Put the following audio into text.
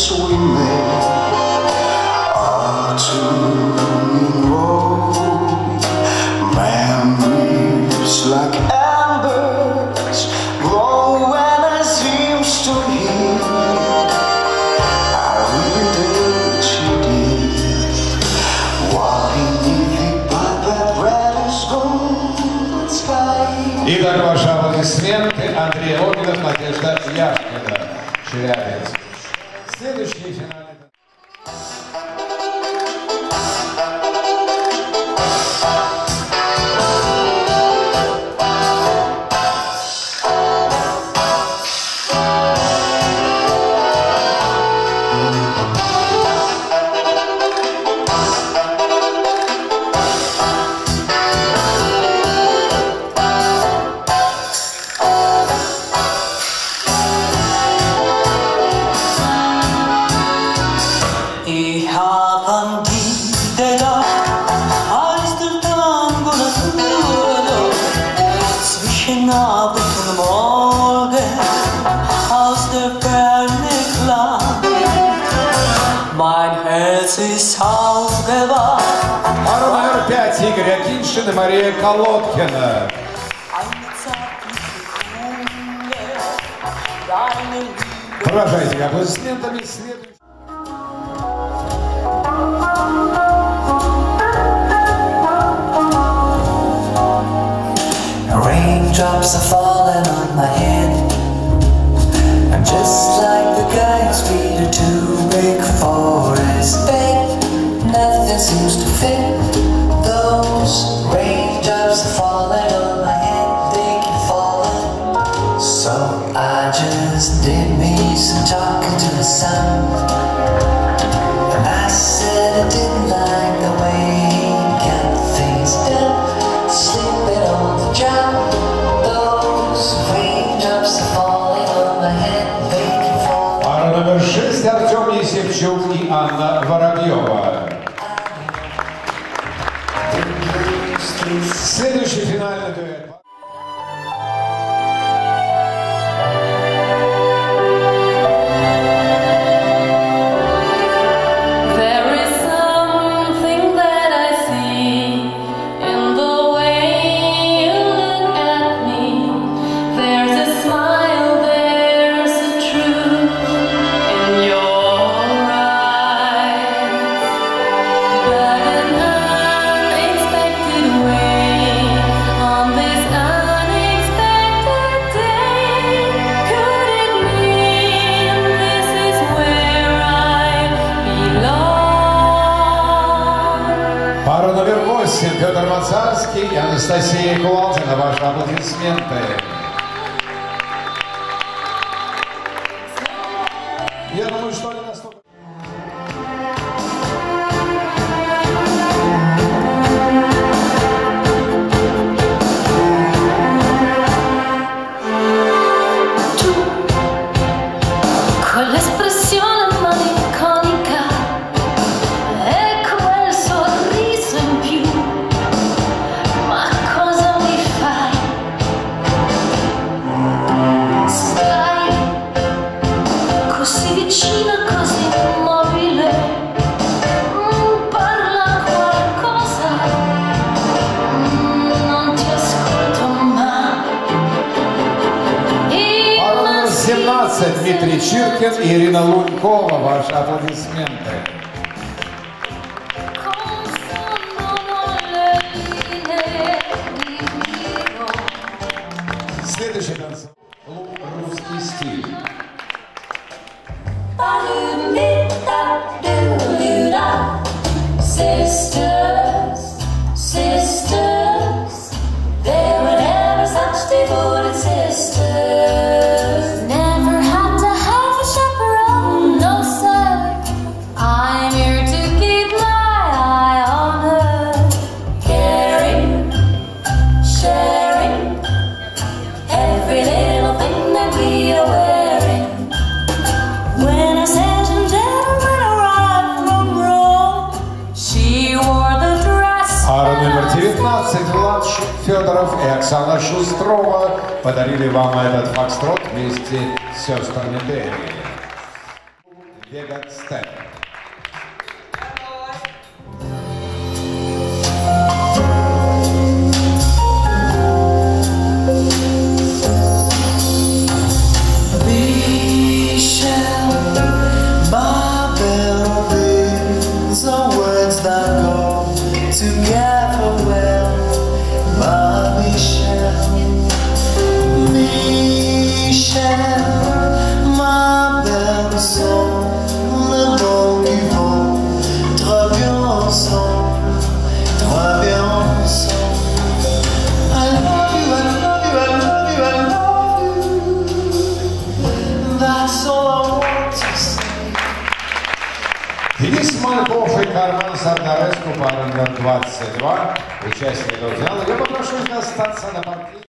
mistakes we made are to roll memories like embers glow when I seems to hear I really she did walking neatly by that reddish golden sky. Итак, ваши аплодисменты Андрей Огнев, Надежда Яшкина, Челябинск. Seja regenerado. Тарасова. Пара номер пять Игоря Киншина, Мария Колодкина. Поражайте аплодисментами следующий. Севчук и Анна Воробьева. Следующий финальный дуэт. Царский и Анастасия Кувалдина. Ваши аплодисменты. Я думаю, что... 17, Дмитрий Чиркин и Ирина Лунькова. Ваши аплодисменты. Пара номер 19, Федоров и Оксана Шустрова подарили вам этот фокстрот вместе с сестрами Дэнни. Вега Денис Мальков и Кармен Сардареску, пара номер 22, участники финала. Я попрошу их остаться на парке.